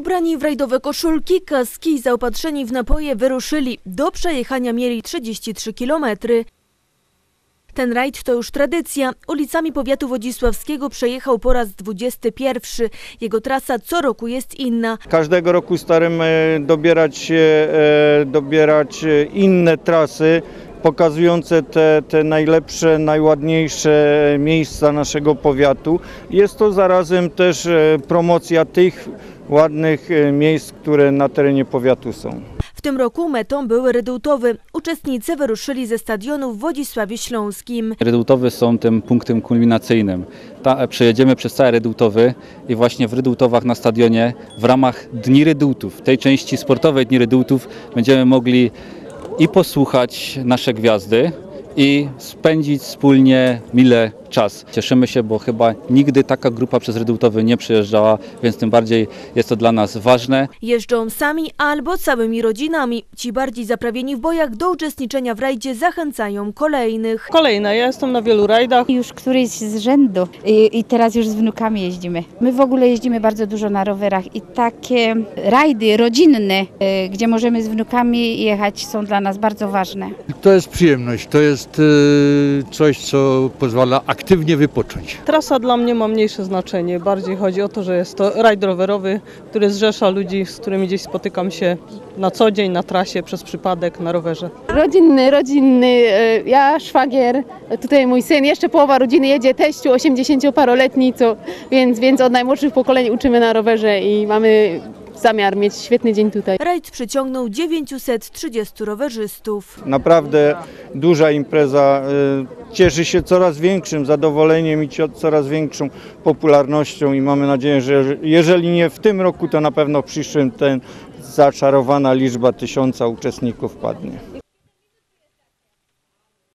Ubrani w rajdowe koszulki, kaski i zaopatrzeni w napoje wyruszyli. Do przejechania mieli 33 kilometry. Ten rajd to już tradycja. Ulicami powiatu wodzisławskiego przejechał po raz 21. Jego trasa co roku jest inna. Każdego roku staramy dobierać, e, dobierać e, inne trasy pokazujące te, te najlepsze, najładniejsze miejsca naszego powiatu. Jest to zarazem też e, promocja tych ładnych e, miejsc, które na terenie powiatu są. W tym roku metą był Redutowy. Uczestnicy wyruszyli ze stadionu w Wodzisławie Śląskim. Redutowy są tym punktem kulminacyjnym. Ta, przejedziemy przez cały Redutowy i właśnie w Redutowach na stadionie w ramach Dni Redutów, tej części sportowej Dni Redutów będziemy mogli i posłuchać nasze gwiazdy i spędzić wspólnie mile czas. Cieszymy się, bo chyba nigdy taka grupa przez Redutowy nie przejeżdżała, więc tym bardziej jest to dla nas ważne. Jeżdżą sami albo całymi rodzinami. Ci bardziej zaprawieni w bojach do uczestniczenia w rajdzie zachęcają kolejnych. Kolejna, ja jestem na wielu rajdach. Już któryś z rzędu I, i teraz już z wnukami jeździmy. My w ogóle jeździmy bardzo dużo na rowerach i takie rajdy rodzinne, y, gdzie możemy z wnukami jechać są dla nas bardzo ważne. To jest przyjemność, to jest y, coś, co pozwala aktywnie wypocząć. Trasa dla mnie ma mniejsze znaczenie. Bardziej chodzi o to, że jest to rajd rowerowy, który zrzesza ludzi, z którymi gdzieś spotykam się na co dzień, na trasie, przez przypadek, na rowerze. Rodzinny, rodzinny, e, ja, szwagier, tutaj mój syn, jeszcze połowa rodziny jedzie, teściu 80-paroletni, co, więc, więc od najmłodszych pokoleń uczymy na rowerze i mamy zamiar mieć świetny dzień tutaj. Rajd przyciągnął 930 rowerzystów. Naprawdę duża impreza, y, cieszy się coraz większym zadowoleniem i coraz większą popularnością i mamy nadzieję, że jeżeli nie w tym roku, to na pewno w przyszłym ten zaczarowana liczba tysiąca uczestników padnie.